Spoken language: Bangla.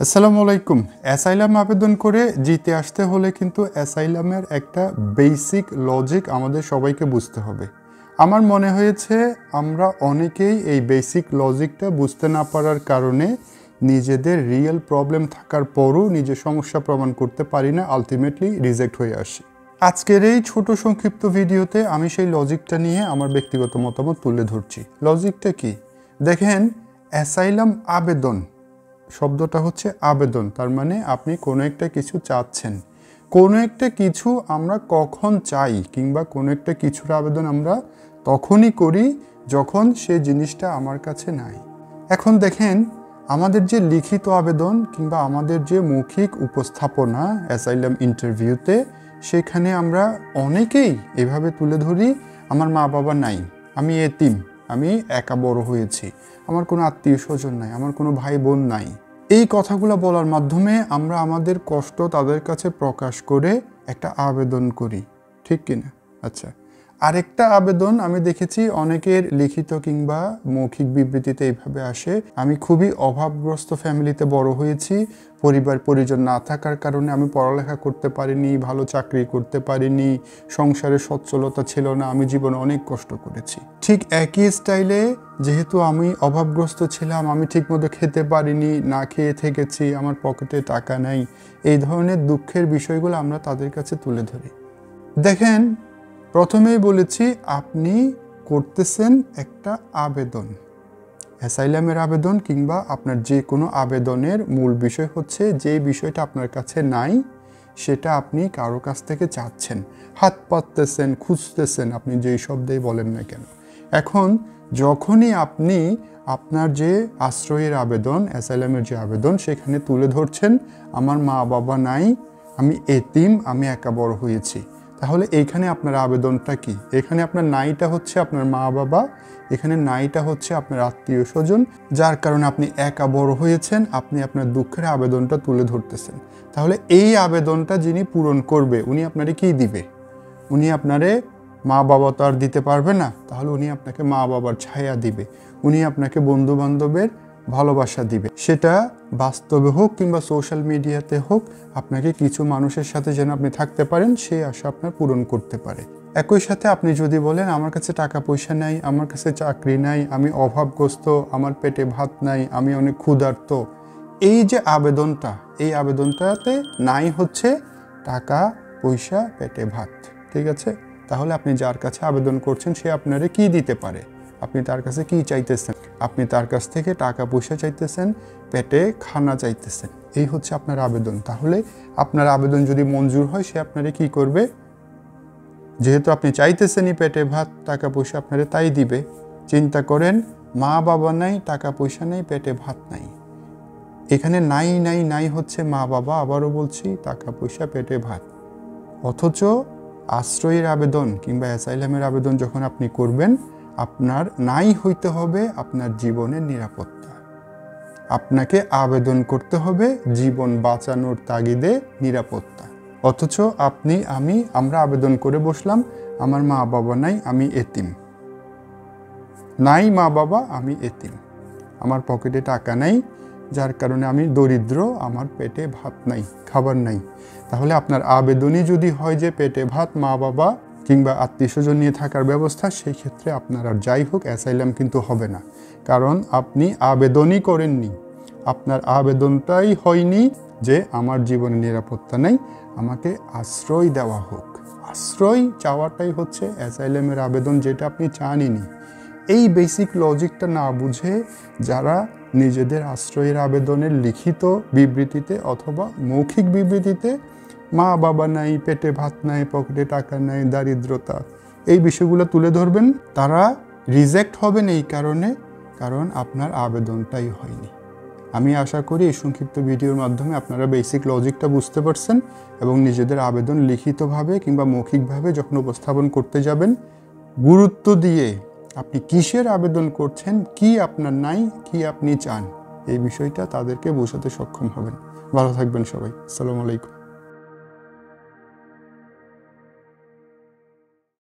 আসসালামু আলাইকুম। অ্যাসাইলাম আবেদন করে জিতে আসতে হলে কিন্তু অ্যাসাইলামের একটা বেসিক লজিক আমাদের সবাইকে বুঝতে হবে। আমার মনে হয়েছে আমরা অনেকেই এই বেসিক লজিকটা বুঝতে না পারার কারণে নিজেদের রিয়েল প্রবলেম থাকার পরও নিজের সমস্যা প্রমাণ করতে পারি না, আলটিমেটলি রিজেক্ট হয়ে আসি। আজকের এই ছোট সংক্ষিপ্ত ভিডিওতে আমি সেই লজিকটা নিয়ে আমার ব্যক্তিগত মতামত তুলে ধরছি। লজিকটা কি? দেখেন, অ্যাসাইলাম আবেদন শব্দটা হচ্ছে আবেদন, তার মানে আপনি কোনো একটা কিছু চাচ্ছেন। কোনো একটা কিছু আমরা কখন চাই কিংবা কোনো একটা কিছুর আবেদন আমরা তখনই করি যখন সে জিনিসটা আমার কাছে নাই। এখন দেখেন, আমাদের যে লিখিত আবেদন কিংবা আমাদের যে মৌখিক উপস্থাপনা অ্যাসাইলাম ইন্টারভিউতে, সেখানে আমরা অনেকেই এভাবে তুলে ধরি, আমার মা বাবা নাই, আমি এতিম। আমি একা বড় হয়েছি। আমার কোনো আত্মীয় স্বজন নাই, আমার কোনো ভাই বোন নাই। এই কথাগুলো বলার মাধ্যমে আমরা আমাদের কষ্ট তাদের কাছে প্রকাশ করে একটা আবেদন করি। ঠিক কিনা? আচ্ছা। আরেকটা আবেদন আমি দেখেছি, অনেকের লিখিত কিংবা মৌখিক বিবৃতিতে এইভাবে আসে। আমি খুবই অভাবগ্রস্ত ফ্যামিলিতে বড় হয়েছি, পরিবার পরিজন না থাকার কারণে আমি পড়ালেখা করতে পারিনি, ভালো চাকরি করতে পারিনি, সংসারে সচ্ছলতা ছিল না, আমি জীবনে অনেক কষ্ট করেছি। ঠিক একই স্টাইলে যেহেতু আমি অভাবগ্রস্ত ছিলাম, আমি ঠিকমতো খেতে পারিনি, না খেয়ে থেকেছি, আমার পকেটে টাকা নাই, এই ধরনের দুঃখের বিষয়গুলো আমরা তাদের কাছে তুলে ধরি। দেখেন প্রথমেই বলেছি, আপনি করতেছেন একটা আবেদন। অ্যাসাইলামের আবেদন কিংবা আপনার যে কোনো আবেদনের মূল বিষয় হচ্ছে, যে বিষয়টা আপনার কাছে নাই, সেটা আপনি কারও কাছ থেকে চাচ্ছেন। হাত পাততেছেন, খুঁজতেছেন, আপনি যেই শব্দেই বলেন না কেন। এখন যখনই আপনি আপনার যে আশ্রয়ের আবেদন, অ্যাসাইলামের যে আবেদন, সেখানে তুলে ধরছেন, আমার মা বাবা নাই, আমি এতিম, আমি একা বড় হয়েছি। তাহলে এইখানে আপনার আবেদনটা কি? এখানে আপনার নাইটা হচ্ছে আপনার মা বাবা, এখানে নাইটা হচ্ছে আপনার আত্মীয় স্বজন, যার কারণে আপনি একা বড় হয়েছেন, আপনি আপনার দুঃখের আবেদনটা তুলে ধরতেছেন। তাহলে এই আবেদনটা যিনি পূরণ করবে, উনি আপনারে কি দিবে? উনি আপনারে মা বাবা তো আর দিতে পারবে না, তাহলে উনি আপনাকে মা বাবার ছায়া দিবে। উনি আপনাকে বন্ধু বান্ধবের ভালোবাসা দিবে। সেটা বাস্তবে হোক কিংবা সোশ্যাল মিডিয়াতে হোক, আপনাকে কিছু মানুষের সাথে যেন আপনি থাকতে পারেন, সেই আশা আপনার পূরণ করতে পারে। একই সাথে আপনি যদি বলেন, আমার কাছে টাকা পয়সা নাই, আমার কাছে চাকরি নাই, আমি অভাবগ্রস্ত, আমার পেটে ভাত নাই, আমি অনেক ক্ষুধার্ত, এই যে আবেদনটা, এই আবেদনটাতে নাই হচ্ছে টাকা, পয়সা, পেটে ভাত। ঠিক আছে? তাহলে আপনি যার কাছে আবেদন করছেন, সে আপনারে কি দিতে পারে? আপনি তার কাছে কি চাইতেছেন? আপনি তার কাছ থেকে টাকা পয়সা চাইতেছেন, পেটে খানা চাইতেছেন। এই হচ্ছে আপনার আবেদন। তাহলে আপনার আবেদন যদি মঞ্জুর হয়, সে আপনারে কি করবে? যেহেতু আপনি চাইতেছেনই পেটে ভাত, টাকা পয়সা আপনারে তাই দিবে। চিন্তা করেন, মা বাবা নাই, টাকা পয়সা নেই, পেটে ভাত নাই। এখানে নাই নাই নাই হচ্ছে মা বাবা, আবারও বলছি, টাকা পয়সা, পেটে ভাত। অথচ আশ্রয়ের আবেদন কিংবা অ্যাসাইলামের আবেদন যখন আপনি করবেন আপনার নাই হইতে হবে আপনার জীবনের নিরাপত্তা। আপনাকে আবেদন করতে হবে জীবন বাঁচানোর তাগিদে নিরাপত্তা। অথচ আপনি, আমি, আমরা আবেদন করে বসলাম, আমার মা বাবা নাই, আমি এতিম। নাই মা বাবা আমি এতিম। আমার পকেটে টাকা নাই, যার কারণে আমি দরিদ্র, আমার পেটে ভাত নাই, খাবার নাই। তাহলে আপনার আবেদনই যদি হয় যে পেটে ভাত মা বাবা কিংবা আত্মীয় স্বজন নিয়ে থাকার ব্যবস্থা, সেই ক্ষেত্রে আপনার আর যাই হোক অ্যাসাইলাম কিন্তু হবে না। কারণ আপনি আবেদনই করেননি। আপনার আবেদনটাই হয়নি যে আমার জীবনে নিরাপত্তা নেই, আমাকে আশ্রয় দেওয়া হোক। আশ্রয় চাওয়াটাই হচ্ছে অ্যাসাইলামের আবেদন যেটা আপনি চানইনি। এই বেসিক লজিকটা না বুঝে যারা নিজেদের আশ্রয়ের আবেদনের লিখিত বিবৃতিতে অথবা মৌখিক বিবৃতিতে মা বাবা নাই, পেটে ভাত নাই, পকেটে টাকা নাই, দারিদ্রতা। এই বিষয়গুলো তুলে ধরবেন, তারা রিজেক্ট হবেন এই কারণে, কারণ আপনার আবেদনটাই হয়নি। আমি আশা করি এই সংক্ষিপ্ত ভিডিওর মাধ্যমে আপনারা বেসিক লজিকটা বুঝতে পারছেন এবং নিজেদের আবেদন লিখিতভাবে কিংবা মৌখিকভাবে যখন উপস্থাপন করতে যাবেন, গুরুত্ব দিয়ে আপনি কিসের আবেদন করছেন, কি আপনার নাই, কি আপনি চান, এই বিষয়টা তাদেরকে বোঝাতে সক্ষম হবেন। ভালো থাকবেন সবাই। আসসালামু আলাইকুম।